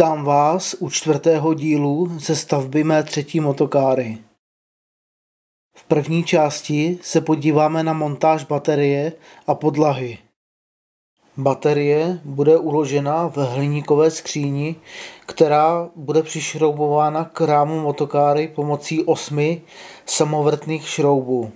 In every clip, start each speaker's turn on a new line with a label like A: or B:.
A: Vítám vás u čtvrtého dílu ze stavby mé třetí motokáry. V první části se podíváme na montáž baterie a podlahy. Baterie bude uložena v hliníkové skříni, která bude přišroubována k rámu motokáry pomocí osmi samovrtných šroubů.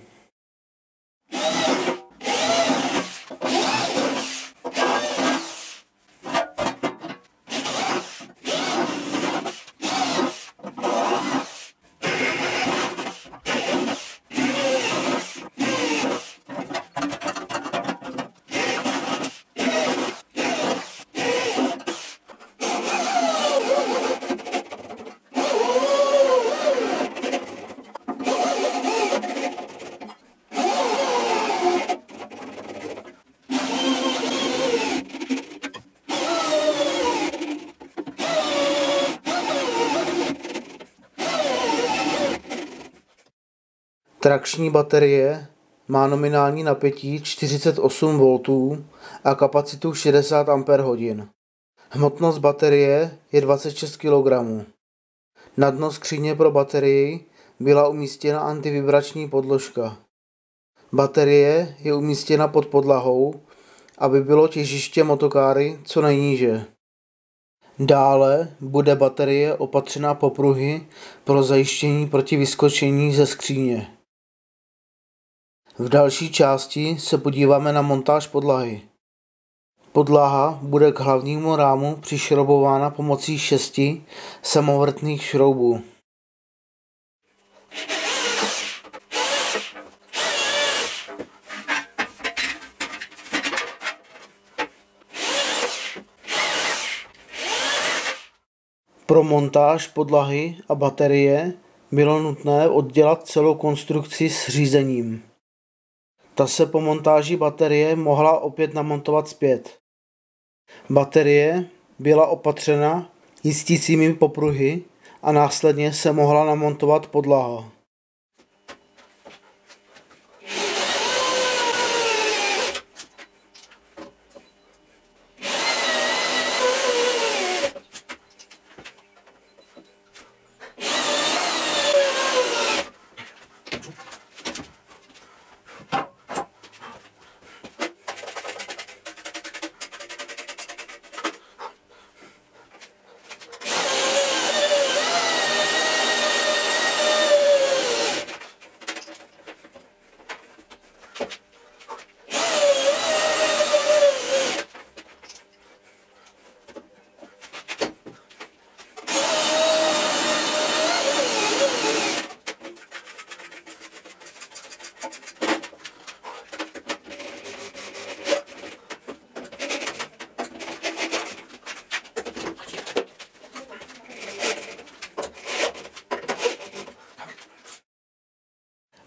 A: Trakční baterie má nominální napětí 48 V a kapacitu 60 Ah. Hmotnost baterie je 26 kg. Na dno skříně pro baterii byla umístěna antivibrační podložka. Baterie je umístěna pod podlahou, aby bylo těžiště motokáry co nejníže. Dále bude baterie opatřena popruhy pro zajištění proti vyskočení ze skříně. V další části se podíváme na montáž podlahy. Podlaha bude k hlavnímu rámu přišrobována pomocí šesti samovrtných šroubů. Pro montáž podlahy a baterie bylo nutné oddělat celou konstrukci s řízením. Ta se po montáži baterie mohla opět namontovat zpět. Baterie byla opatřena jistícími popruhy a následně se mohla namontovat podlaha.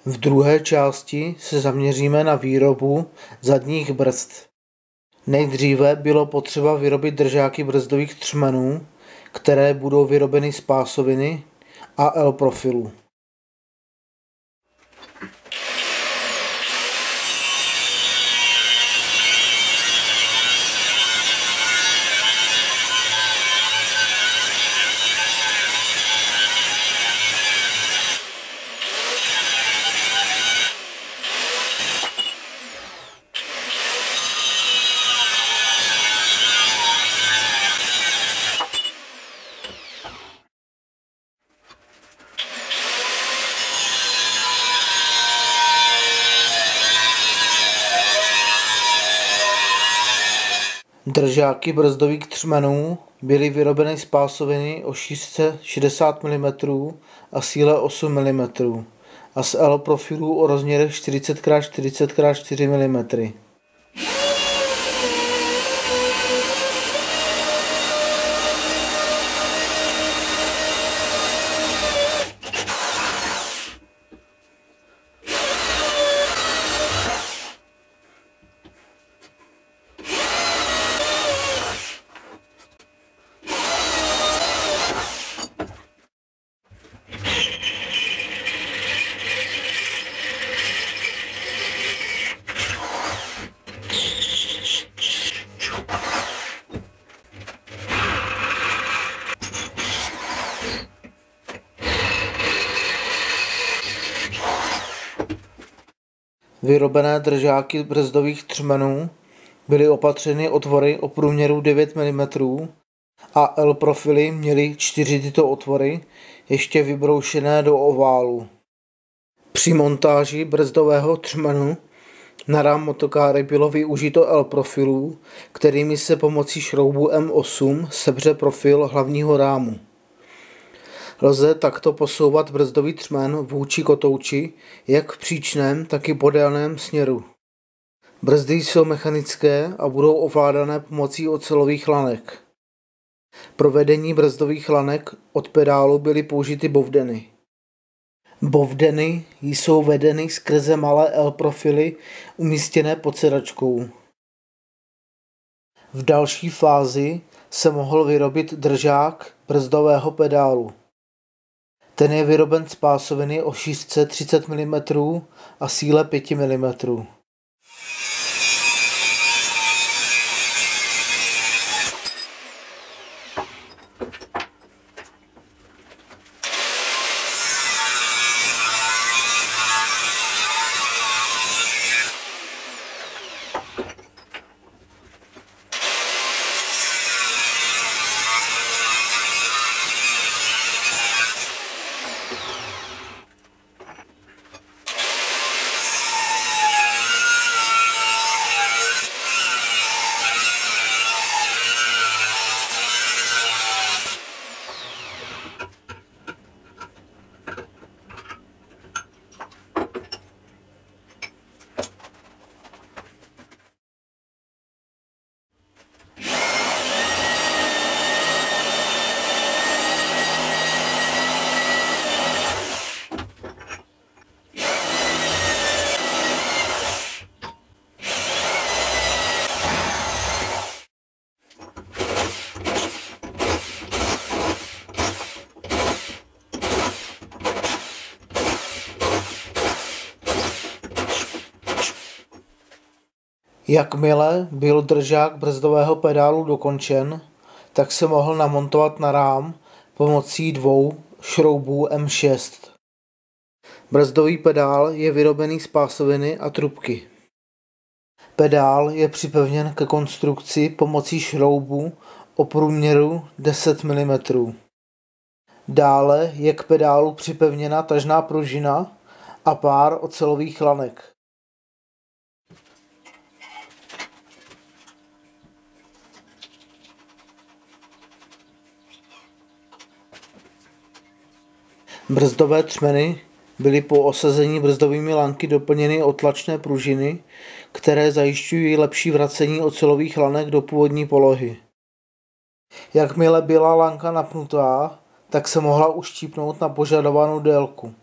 A: V druhé části se zaměříme na výrobu zadních brzd. Nejdříve bylo potřeba vyrobit držáky brzdových třmenů, které budou vyrobeny z pásoviny a L-profilu. Držáky brzdových třmenů byly vyrobeny z pásoviny o šířce 60 mm a síle 8 mm a z L profilu o rozměrech 40x40x4 mm. Vyrobené držáky brzdových třmenů byly opatřeny otvory o průměru 9 mm a L profily měly čtyři tyto otvory, ještě vybroušené do oválu. Při montáži brzdového třmenu na rám motokáry bylo využito L profilů, kterými se pomocí šroubu M8 sebře profil hlavního rámu. Lze takto posouvat brzdový třmen vůči kotouči jak v příčném, tak i podélném směru. Brzdy jsou mechanické a budou ovládané pomocí ocelových lanek. Pro vedení brzdových lanek od pedálu byly použity bovdeny. Bovdeny jsou vedeny skrze malé L profily umístěné pod sedačkou. V další fázi se mohl vyrobit držák brzdového pedálu. Ten je vyroben z pásoviny o šířce 30 mm a síle 5 mm. Jakmile byl držák brzdového pedálu dokončen, tak se mohl namontovat na rám pomocí dvou šroubů M6. Brzdový pedál je vyrobený z pásoviny a trubky. Pedál je připevněn ke konstrukci pomocí šroubů o průměru 10 mm. Dále je k pedálu připevněna tažná pružina a pár ocelových lanek. Brzdové třmeny byly po osazení brzdovými lanky doplněny o tlačné pružiny, které zajišťují lepší vracení ocelových lanek do původní polohy. Jakmile byla lanka napnutá, tak se mohla uštípnout na požadovanou délku.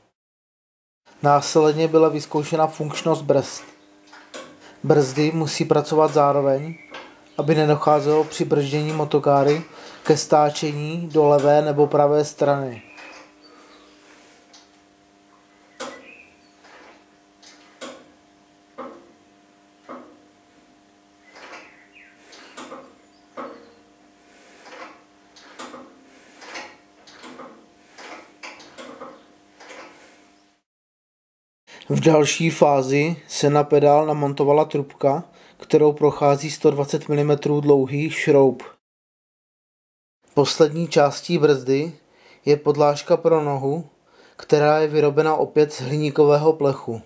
A: Následně byla vyzkoušena funkčnost brzd. Brzdy musí pracovat zároveň, aby nedocházelo při brždění motokáry ke stáčení do levé nebo pravé strany. V další fázi se na pedál namontovala trubka, kterou prochází 120 mm dlouhý šroub. Poslední částí brzdy je podlážka pro nohu, která je vyrobena opět z hliníkového plechu.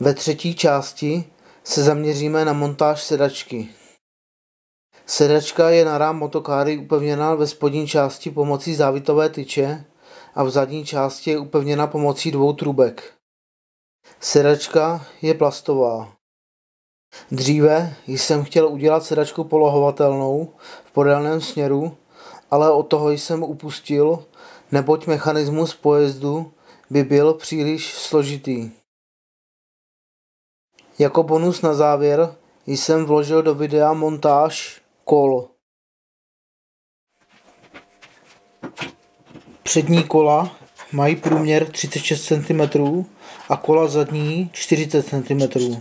A: Ve třetí části se zaměříme na montáž sedačky. Sedačka je na rám motokáry upevněna ve spodní části pomocí závitové tyče a v zadní části je upevněna pomocí dvou trubek. Sedačka je plastová. Dříve jsem chtěl udělat sedačku polohovatelnou v podélném směru, ale od toho jsem upustil, neboť mechanismus pojezdu by byl příliš složitý. Jako bonus na závěr jsem vložil do videa montáž kol. Přední kola mají průměr 36 cm a kola zadní 40 cm.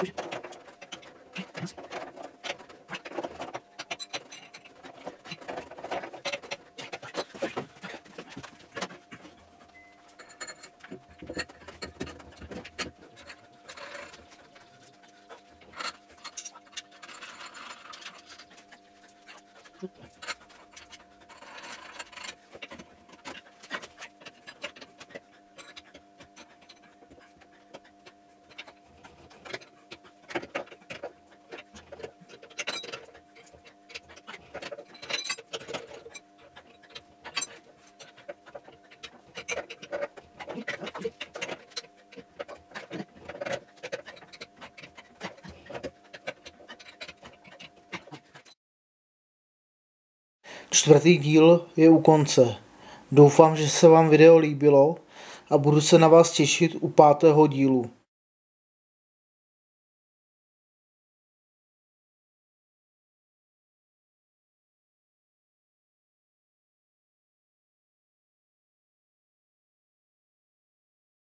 A: push. Čtvrtý díl je u konce. Doufám, že se vám video líbilo a budu se na vás těšit u pátého dílu.